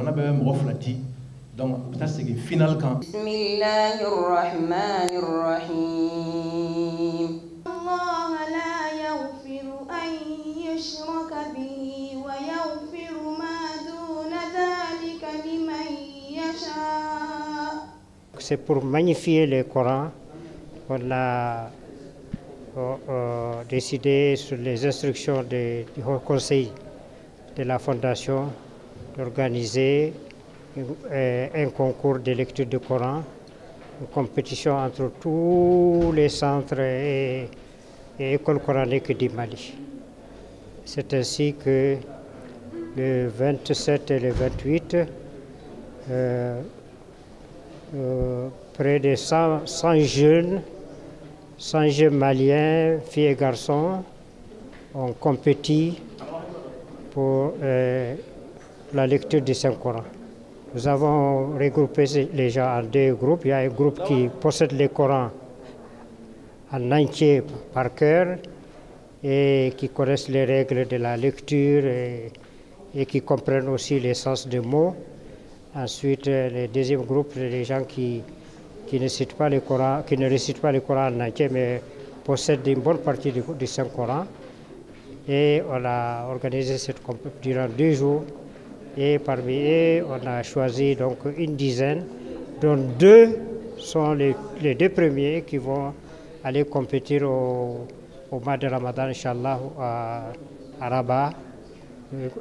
on a même reflété. Donc, ça c'est le final quand. C'est pour magnifier le Coran. On a euh, euh, décidé sur les instructions du Conseil de la Fondation d'organiser euh, un concours de lecture du Coran, une compétition entre tous les centres et, écoles coraniques du Mali. C'est ainsi que le 27 et le 28, euh, euh, près de 100, 100 jeunes, 100 jeunes maliens, filles et garçons, ont compétit pour euh, la lecture du Saint-Coran. Nous avons regroupé les gens en deux groupes. Il y a un groupe qui possède le Coran en entier par cœur et qui connaissent les règles de la lecture et, qui comprennent aussi les sens des mots. Ensuite, le deuxième groupe, les gens qui, qui, ne citent pas le Coran, qui ne récitent pas le Coran en entier, mais possèdent une bonne partie du, du Saint-Coran. Et on a organisé cette compétition durant deux jours. Et parmi eux, on a choisi donc une dizaine, dont deux sont les, deux premiers qui vont aller compétir au, au mois de Ramadan, Inch'Allah, à, à Rabat,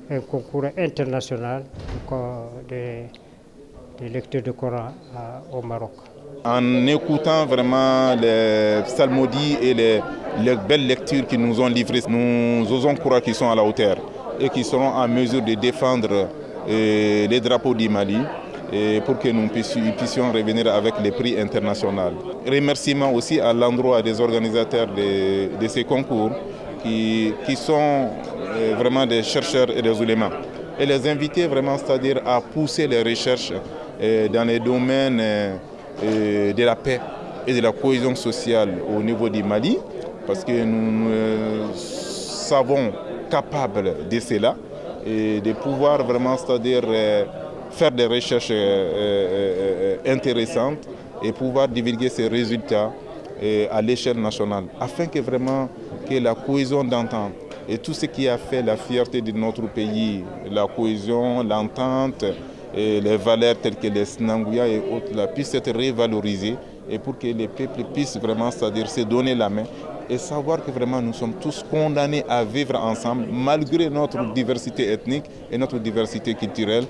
un concours international de, co- de, de lecture du Coran à- au Maroc. En écoutant vraiment les psalmodies et les, les belles lectures qu'ils nous ont livrées, nous osons croire qu'ils sont à la hauteur et qu'ils seront en mesure de défendre les drapeaux du Mali et pour que nous puissions, revenir avec les prix internationaux. Remerciements aussi à l'endroit des organisateurs de, ces concours qui, sont euh, vraiment des chercheurs et des oulémas. Et les inviter vraiment, c'est-à-dire à pousser les recherches euh, dans les domaines euh, de la paix et de la cohésion sociale au niveau du Mali, parce que nous nous savons capables de cela et de pouvoir vraiment, c'est-à-dire euh, faire des recherches euh, euh, intéressantes et pouvoir divulguer ces résultats à l'échelle nationale, afin que vraiment que la cohésion d'entente et tout ce qui a fait la fierté de notre pays, la cohésion, l'entente, les valeurs telles que les Snanguya et autres puissent être révalorisées et pour que les peuples puissent vraiment, c'est-à-dire se donner la main et savoir que vraiment nous sommes tous condamnés à vivre ensemble malgré notre diversité ethnique et notre diversité culturelle.